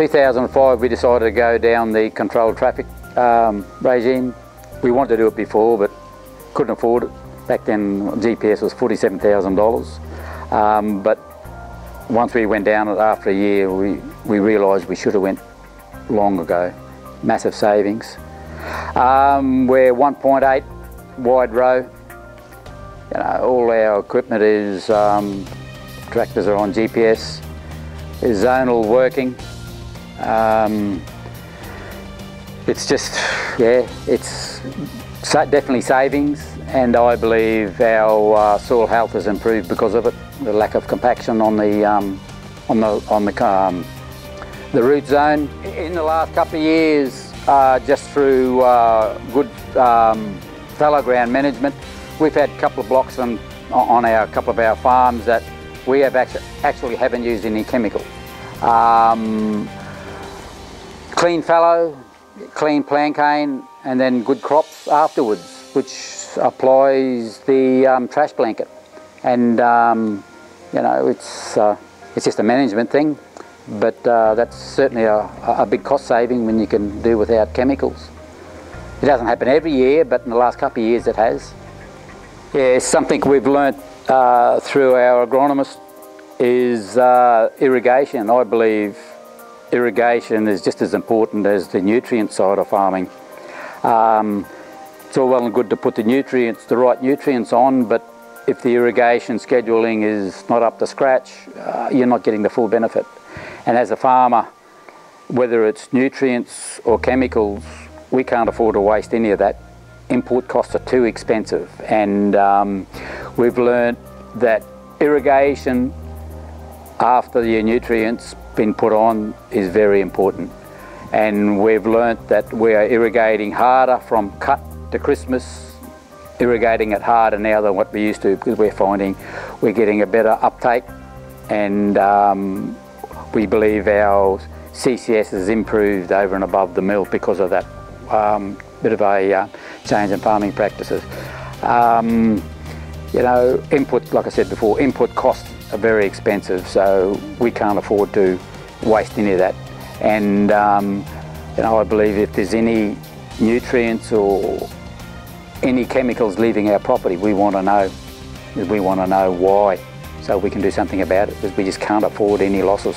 2005 we decided to go down the controlled traffic um, regime. We wanted to do it before but couldn't afford it. Back then GPS was $47,000 um, but once we went down it after a year we, we realised we should have went long ago. Massive savings. Um, we're 1.8 wide row. You know, all our equipment is, um, tractors are on GPS, is zonal working. Um, it's just, yeah, it's definitely savings and I believe our uh, soil health has improved because of it. The lack of compaction on the um, on the on the um, the root zone. In the last couple of years, uh, just through uh, good um, fallow ground management, we've had a couple of blocks on on our couple of our farms that we have actually, actually haven't used any chemical. Um, clean fallow, clean plantain, and then good crops afterwards, which applies the um, trash blanket. And, um, you know, it's, uh, it's just a management thing, but uh, that's certainly a, a big cost saving when you can do without chemicals. It doesn't happen every year, but in the last couple of years it has. Yeah, it's something we've learnt uh, through our agronomist is uh, irrigation. I believe irrigation is just as important as the nutrient side of farming. Um, it's all well and good to put the nutrients, the right nutrients on, but if the irrigation scheduling is not up to scratch, uh, you're not getting the full benefit. And as a farmer, whether it's nutrients or chemicals, we can't afford to waste any of that. Import costs are too expensive and um, we've learned that irrigation after the nutrients been put on is very important. And we've learnt that we are irrigating harder from cut to Christmas, irrigating it harder now than what we used to because we're finding we're getting a better uptake and um, we believe our CCS has improved over and above the mill because of that um, bit of a uh, change in farming practices. Um, you know, input, like I said before, input costs are very expensive, so we can't afford to waste any of that. And um, you know, I believe if there's any nutrients or any chemicals leaving our property, we want to know. We want to know why, so we can do something about it, because we just can't afford any losses.